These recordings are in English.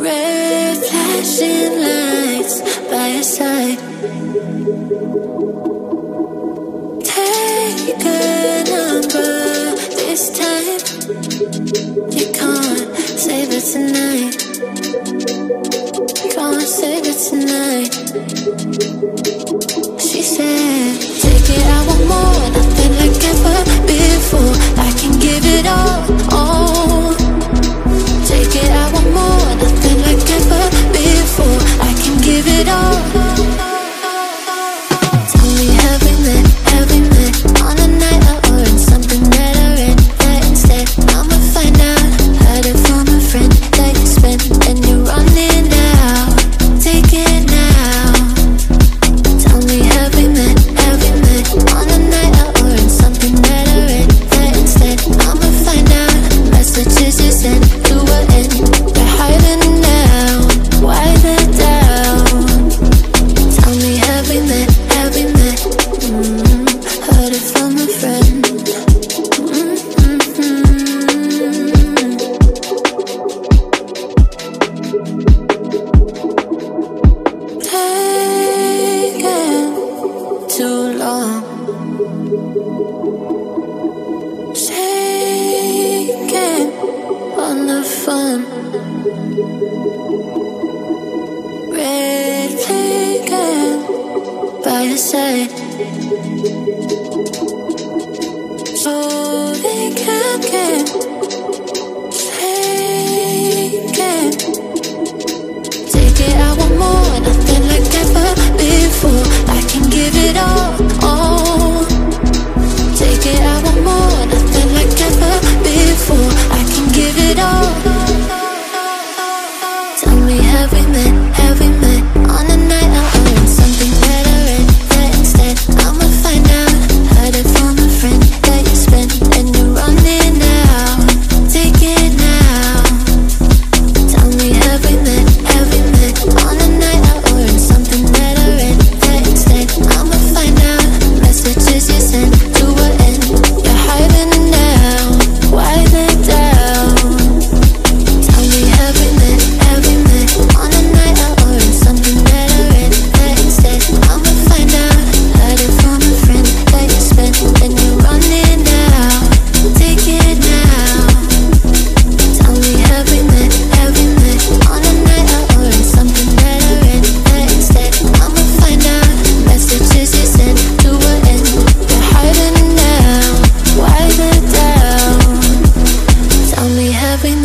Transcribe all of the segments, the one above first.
Red flashing lights by your side. Take a number this time. You can't save it tonight. Can't save it tonight. by your side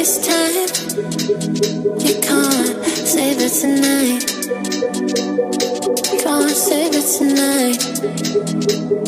this time. You can't save it tonight. Can't save it tonight.